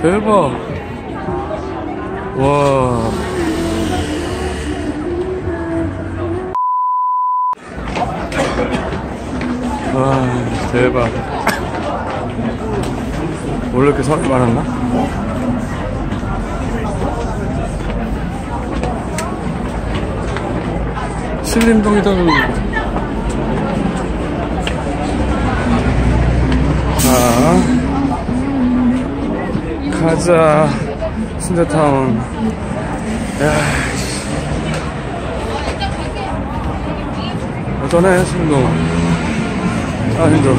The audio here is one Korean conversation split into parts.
대박. 와. 와, 대박. 원래 이렇게 사람이 많았나? 신림동이다. 자, 가자. 순대타운. 어떠네, 신동. 아, 힘들어.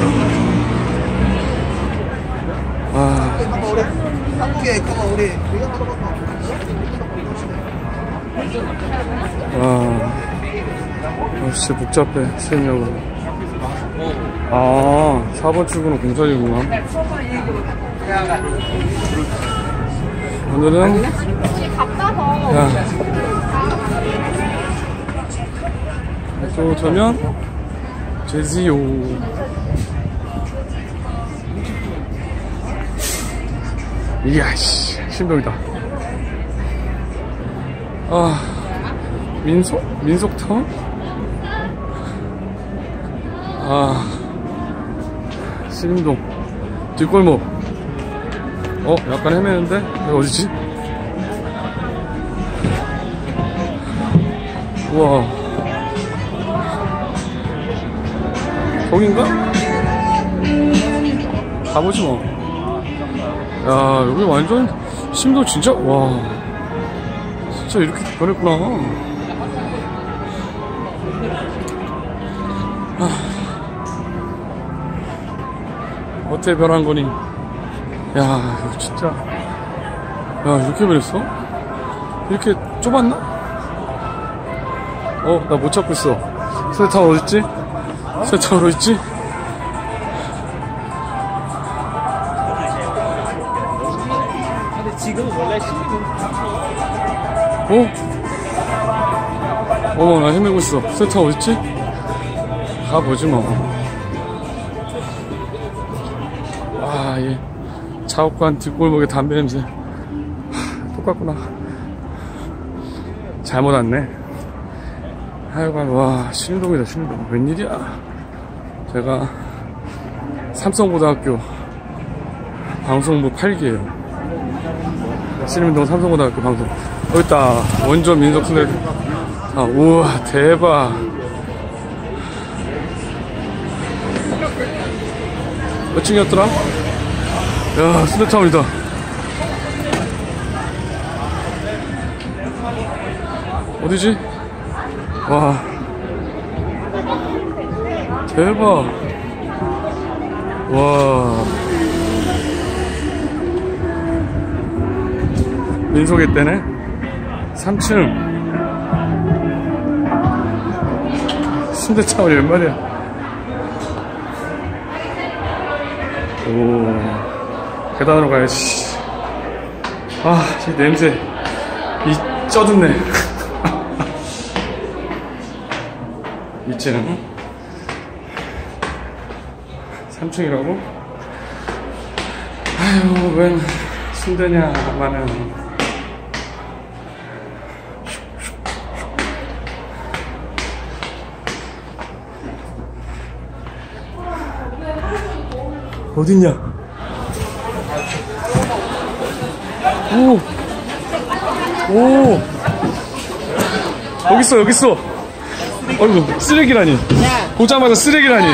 아, 와. 아, 진짜 복잡해, 세냐고. 아, 4번 출구는 공사이구나. 오늘은, 야. 또 저면, 제지요. 이야, 씨, 신동이다. 아, 민속? 민속타운? 아, 신림동. 뒷골목. 어, 약간 헤매는데? 여기 어디지? 우와. 거긴가? 가보지 뭐. 야, 여기 완전, 심도 진짜, 와. 진짜 이렇게 변했구나. 아. 어떻게 변한 거니? 야, 이거 진짜. 야, 이렇게 변했어? 이렇게 좁았나? 어, 나 못 찾고 있어. 세타운 어딨지? 세타운 어딨지? 어? 어머, 나 헤매고 있어. 세타 어딨지? 가보지 뭐. 아, 예. 자옥관 뒷골목에 담배 냄새. 하, 똑같구나. 잘못 왔네. 하여간, 와, 신동이다, 신동. 웬일이야. 제가 삼성고등학교 방송부 8기에요. 신림동 삼성고등학교 방송. 여기 있다. 원조 민속순대. 아, 우와, 대박. 몇 층이었더라? 야, 순대타운이다. 어디지? 와. 대박. 와. 민속이 때네 3층 순대차원이 웬 말이야 오 계단으로 가야지 아 이 냄새 이 쩌듣네 2층 3층이라고? 아유 웬 순대냐 마는 어딨냐? 오! 오! 여기 있어, 여기 있어! 어이구, 쓰레기라니. 보자마자 쓰레기라니.